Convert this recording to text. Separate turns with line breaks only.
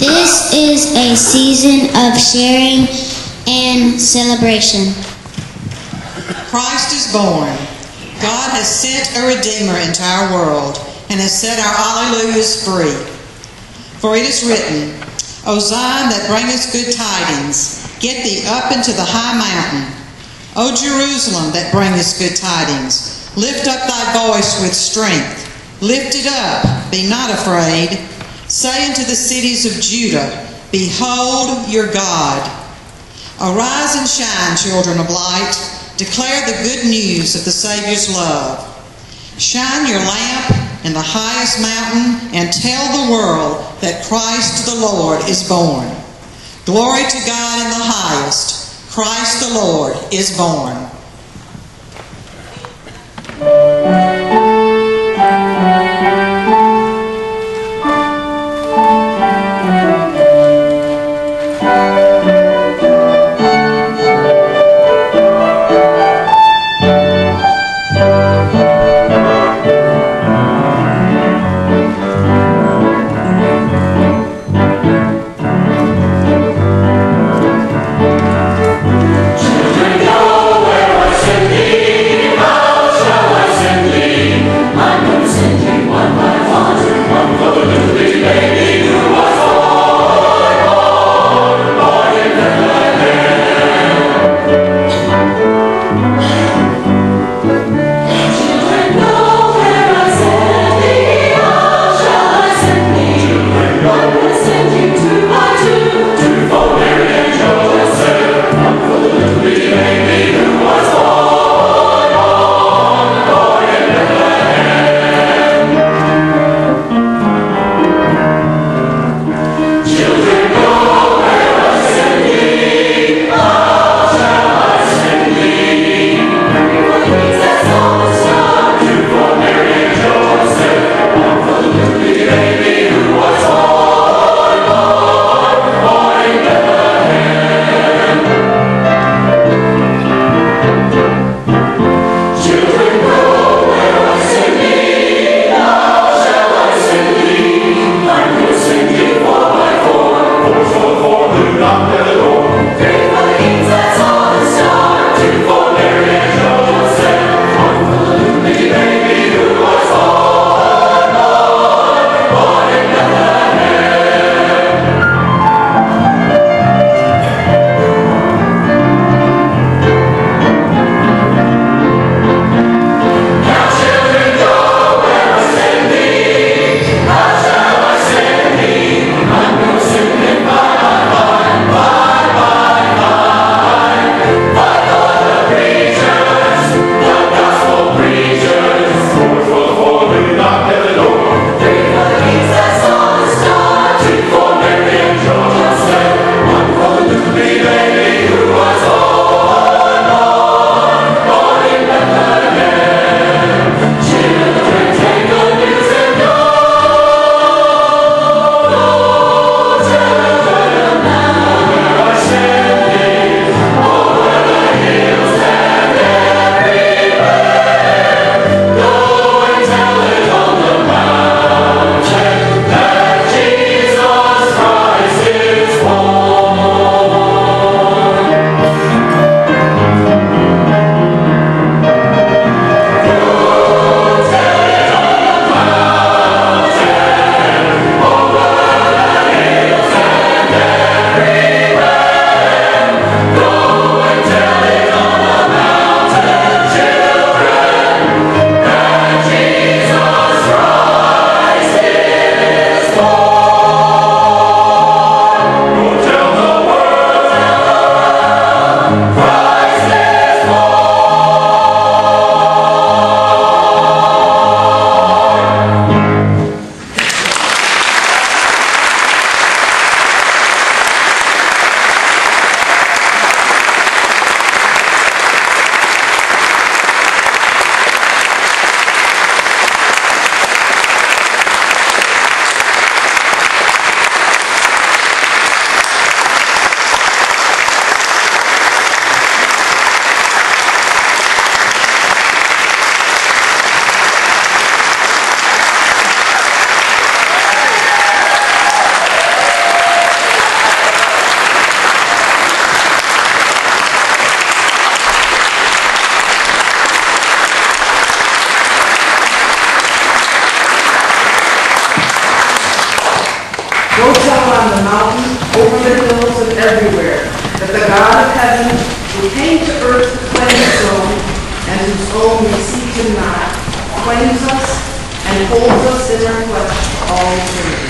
This is a season of sharing and celebration.
Christ is born. God has sent a Redeemer into our world and has set our alleluias free. For it is written, O Zion that bringest good tidings, get thee up into the high mountain. O Jerusalem that bringest good tidings, lift up thy voice with strength. Lift it up, be not afraid. Say unto the cities of Judah, Behold your God. Arise and shine, children of light. Declare the good news of the Savior's love. Shine your lamp in the highest mountain and tell the world that Christ the Lord is born. Glory to God in the highest. Christ the Lord is born.
On the mountains, over the hills, and everywhere, that the God of heaven, who came to earth to claim his own, and whose own received him not, claims us and holds us in our flesh all eternity.